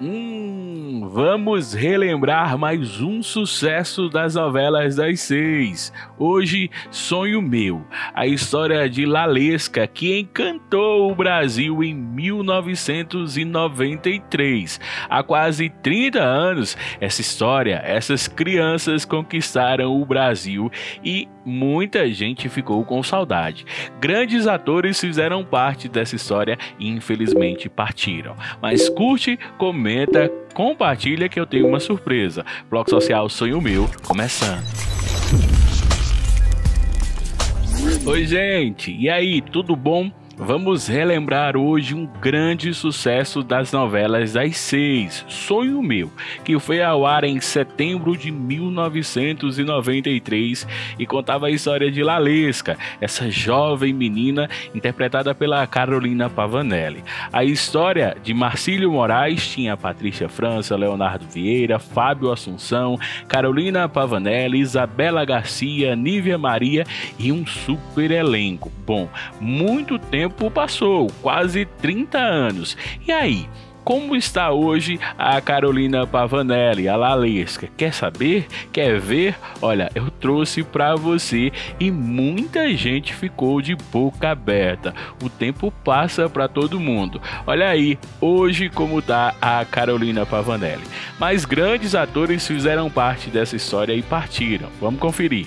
嗯。Vamos relembrar mais um sucesso das novelas das seis. Hoje, Sonho Meu, a história de Lalesca que encantou o Brasil em 1993. Há quase 30 anos, essa história, essas crianças conquistaram o Brasil e muita gente ficou com saudade. Grandes atores fizeram parte dessa história e infelizmente partiram. Mas curte, comenta compartilha que eu tenho uma surpresa. Bloco Social Sonho Meu, começando. Oi, gente, e aí, tudo bom? Vamos relembrar hoje um grande sucesso das novelas das seis, Sonho Meu, que foi ao ar em setembro de 1993 e contava a história de Lalesca, essa jovem menina interpretada pela Carolina Pavanelli. A história de Marcílio Moraes tinha Patrícia França, Leonardo Vieira, Fábio Assunção, Carolina Pavanelli, Isabela Garcia, Nívia Maria e um super elenco. Bom, muito tempo tempo passou, quase 30 anos. E aí? Como está hoje a Carolina Pavanelli, a Lalesca? Quer saber? Quer ver? Olha, eu trouxe para você e muita gente ficou de boca aberta. O tempo passa para todo mundo. Olha aí, hoje como tá a Carolina Pavanelli. Mas grandes atores fizeram parte dessa história e partiram. Vamos conferir.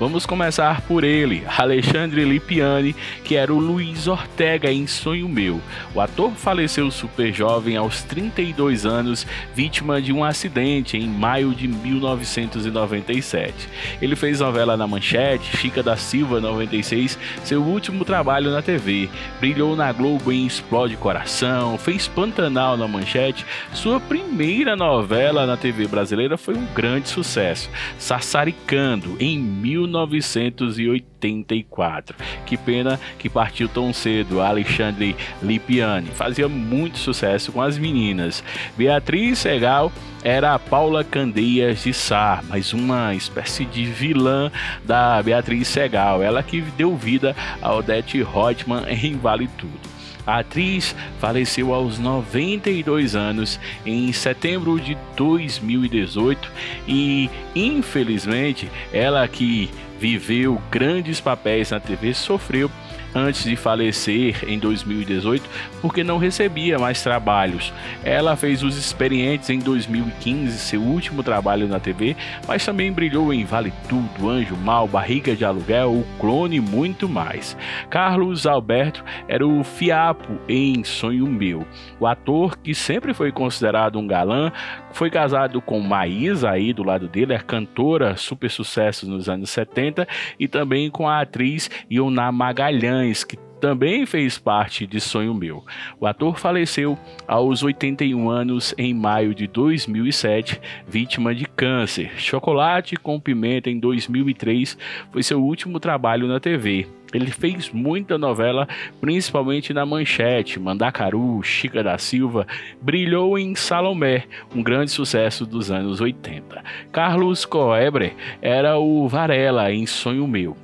Vamos começar por ele, Alexandre Lipiani, que era o Luiz Ortega em Sonho Meu. O ator faleceu super jovem aos 32 anos, vítima de um acidente em maio de 1997. Ele fez novela na Manchete, Chica da Silva 96, seu último trabalho na TV. Brilhou na Globo em Explode Coração, fez Pantanal na Manchete. Sua primeira novela na TV brasileira foi um grande sucesso, Sassaricando, em 19 1984. Que pena que partiu tão cedo Alexandre Lipiani. Fazia muito sucesso com as meninas. Beatriz Segal era a Paula Candeias de Sá, mais uma espécie de vilã da Beatriz Segal, ela que deu vida a Odete Reutemann em Vale Tudo. A atriz faleceu aos 92 anos em setembro de 2018 e, infelizmente, ela que viveu grandes papéis na TV sofreu antes de falecer em 2018 porque não recebia mais trabalhos. Ela fez os experientes em 2015, seu último trabalho na TV, mas também brilhou em Vale Tudo, Anjo Mal, Barriga de Aluguel, O Clone e muito mais. Carlos Alberto era o fiapo em Sonho Meu. O ator que sempre foi considerado um galã, foi casado com Maísa aí do lado dele, é cantora super sucesso nos anos 70 e também com a atriz Ioná Magalhães Que também fez parte de Sonho Meu. O ator faleceu aos 81 anos em maio de 2007, vítima de câncer. Chocolate com Pimenta em 2003 foi seu último trabalho na TV. Ele fez muita novela, principalmente na Manchete, Mandacaru, Chica da Silva, brilhou em Salomé, um grande sucesso dos anos 80. Carlos Coebre era o Varela em Sonho Meu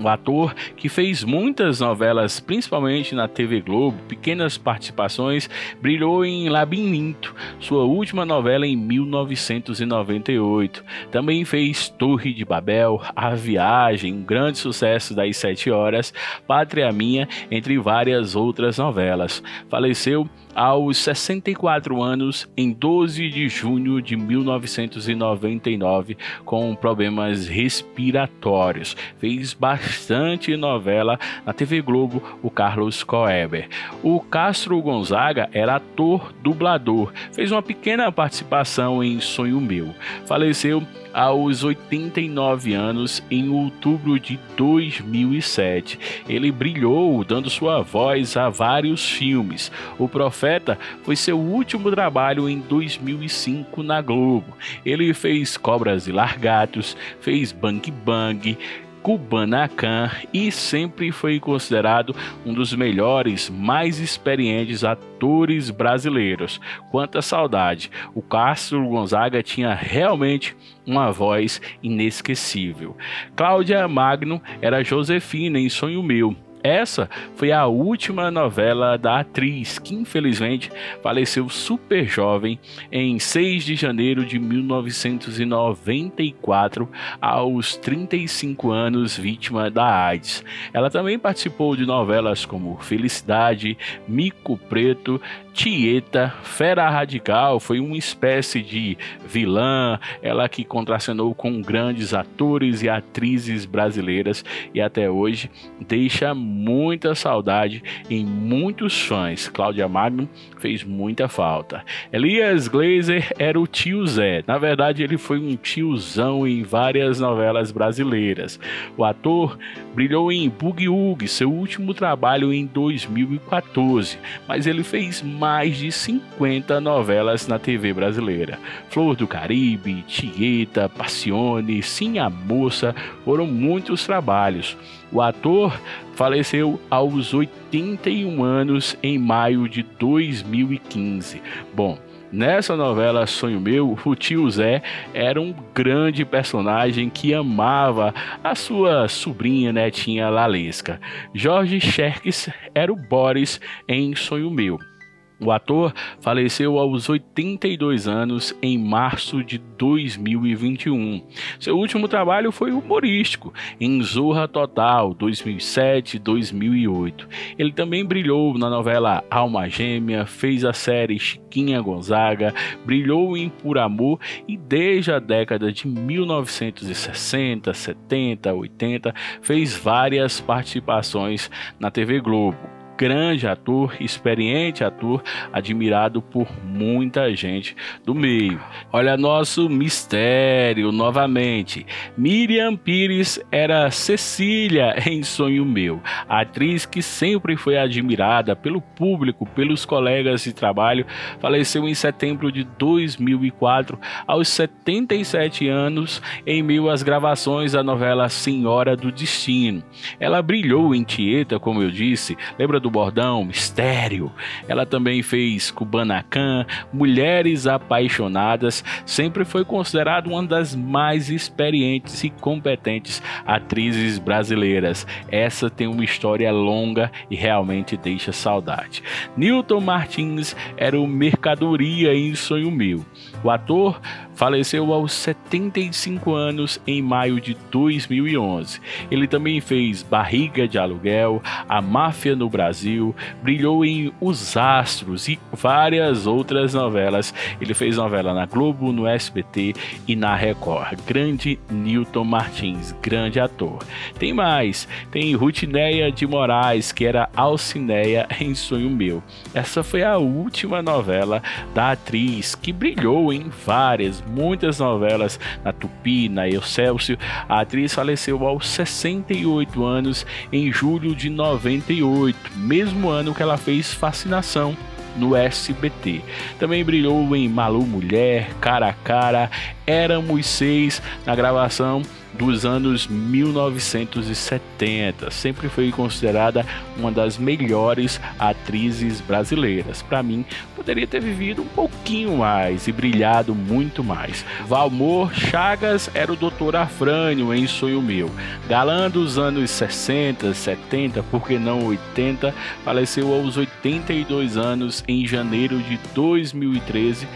um ator que fez muitas novelas, principalmente na TV Globo, pequenas participações, brilhou em Labirinto, sua última novela em 1998. Também fez Torre de Babel, A Viagem, um grande sucesso das sete horas, Pátria Minha, entre várias outras novelas. Faleceu aos 64 anos em 12 de junho de 1999 com problemas respiratórios. Fez bastante novela na TV Globo, o Carlos Coeber. O Castro Gonzaga era ator dublador, fez uma pequena participação em Sonho Meu. Faleceu aos 89 anos em outubro de 2007. Ele brilhou dando sua voz a vários filmes. O Profeta foi seu último trabalho em 2005 na Globo. Ele fez Cobras e Largatos, fez Bang Bang, Kubanacan e sempre foi considerado um dos melhores, mais experientes atores brasileiros. Quanta saudade! O Castro Gonzaga tinha realmente uma voz inesquecível. Cláudia Magno era Josefina em Sonho Meu Essa foi a última novela da atriz, que infelizmente faleceu super jovem em 6 de janeiro de 1994, aos 35 anos, vítima da AIDS. Ela também participou de novelas como Felicidade, Mico Preto, Tieta, Fera Radical, foi uma espécie de vilã, ela que contracenou com grandes atores e atrizes brasileiras e até hoje deixa muita saudade em muitos fãs. Cláudia Magno fez muita falta. Elias Glazer era o tio Zé. Na verdade, ele foi um tiozão em várias novelas brasileiras. O ator brilhou em Boogie Woogie, seu último trabalho em 2014, mas ele fez mais de 50 novelas na TV brasileira. Flor do Caribe, Tieta, Passione, Sim a Moça, foram muitos trabalhos. O ator faleceu aos 81 anos em maio de 2015. Bom, Nessa novela Sonho Meu, o tio Zé era um grande personagem que amava a sua sobrinha netinha Lalesca. Jorge Xerxes era o Boris em Sonho Meu. O ator faleceu aos 82 anos em março de 2021. Seu último trabalho foi humorístico, em Zorra Total, 2007-2008. Ele também brilhou na novela Alma Gêmea, fez a série Chiquinha Gonzaga, brilhou em Por Amor e desde a década de 1960, 70, 80 fez várias participações na TV Globo grande ator, experiente ator, admirado por muita gente do meio. Olha nosso mistério novamente. Miriam Pires era Cecília em Sonho Meu, atriz que sempre foi admirada pelo público, pelos colegas de trabalho, faleceu em setembro de 2004, aos 77 anos, em meio às gravações da novela Senhora do Destino. Ela brilhou em Tieta, como eu disse, lembra do bordão, mistério. Ela também fez Kubanacan, Mulheres Apaixonadas, sempre foi considerada uma das mais experientes e competentes atrizes brasileiras. Essa tem uma história longa e realmente deixa saudade. Newton Martins era o mercadoria em Sonho Meu. O ator faleceu aos 75 anos em maio de 2011. Ele também fez Barriga de Aluguel, A Máfia no Brasil, brilhou em Os Astros e várias outras novelas. Ele fez novela na Globo, no SBT e na Record. Grande Newton Martins, grande ator. Tem mais, tem Rutineia de Moraes, que era Alcineia em Sonho Meu. Essa foi a última novela da atriz que brilhou em várias, muitas novelas na Tupi, na Excelsior. A atriz faleceu aos 68 anos em julho de 98, mesmo ano que ela fez Fascinação no SBT. Também brilhou em Malu Mulher, Cara a Cara, Éramos Seis na gravação dos anos 1970. Sempre foi considerada uma das melhores atrizes brasileiras. Para mim, poderia ter vivido um pouquinho mais e brilhado muito mais. Valmor Chagas era o Dr. Afrânio em Sonho Meu. Galã dos anos 60, 70, por que não 80, faleceu aos 82 anos em janeiro de 2013,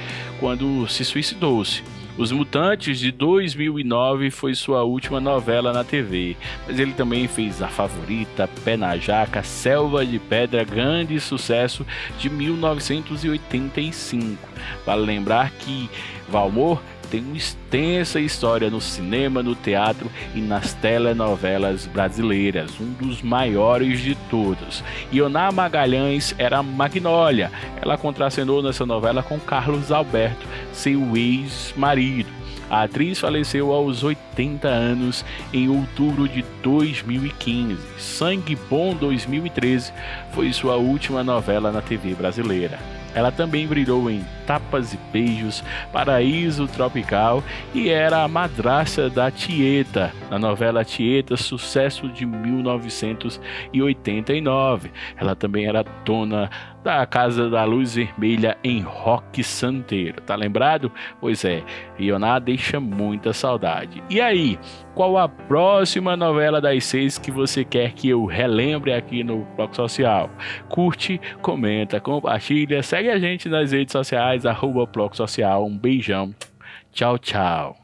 quando se suicidou-se. Os Mutantes de 2009 foi sua última novela na TV, mas ele também fez A Favorita, Pé na Jaca, Selva de Pedra, grande sucesso de 1985. Vale lembrar que Valmor tem uma extensa história no cinema, no teatro e nas telenovelas brasileiras, um dos maiores de todos. Ioná Magalhães era Magnólia. Ela contracenou nessa novela com Carlos Alberto, seu ex-marido. A atriz faleceu aos 80 anos em outubro de 2015. Sangue Bom 2013 foi sua última novela na TV brasileira. Ela também brilhou em Tapas e Beijos, Paraíso Tropical e era a madrasta da Tieta, na novela Tieta, sucesso de 1989. Ela também era dona da Casa da Luz Vermelha em Roque Santeiro. Tá lembrado? Pois é, Ioná deixa muita saudade. E aí, qual a próxima novela das seis que você quer que eu relembre aqui no Bloco Social? Curte, comenta, compartilha, segue a gente nas redes sociais, arroba Bloco Social. Um beijão. Tchau, tchau.